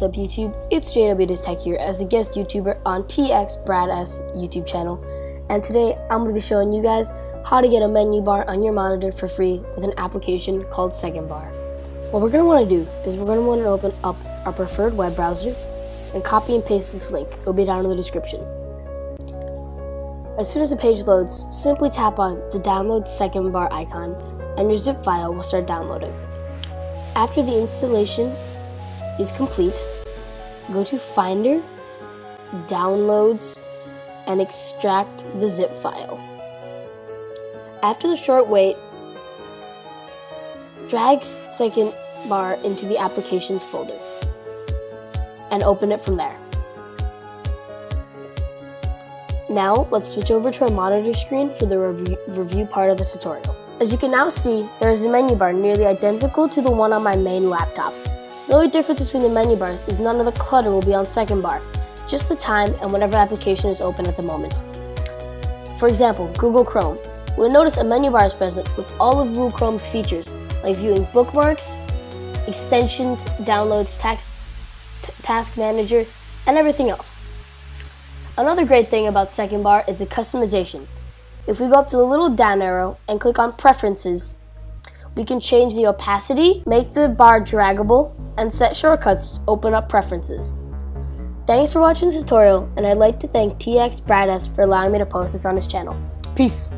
What's up YouTube? It's JW Tech here as a guest YouTuber on TX Brad S YouTube channel and today I'm going to be showing you guys how to get a menu bar on your monitor for free with an application called Second Bar. What we're going to want to do is we're going to want to open up our preferred web browser and copy and paste this link. It'll be down in the description. As soon as the page loads, simply tap on the download Second Bar icon and your zip file will start downloading. After the installation is complete, go to Finder, Downloads, and extract the zip file. After the short wait, drag second bar into the applications folder and open it from there. Now let's switch over to our monitor screen for the review, review part of the tutorial. As you can now see, there is a menu bar nearly identical to the one on my main laptop. The only difference between the menu bars is none of the clutter will be on second bar, just the time and whatever application is open at the moment. For example, Google Chrome. We'll notice a menu bar is present with all of Google Chrome's features, like viewing bookmarks, extensions, downloads, task, task manager, and everything else. Another great thing about Second Bar is the customization. If we go up to the little down arrow and click on Preferences, we can change the opacity, make the bar draggable, and set shortcuts to open up preferences. Thanks for watching this tutorial, and I'd like to thank TX Brad S for allowing me to post this on his channel. Peace!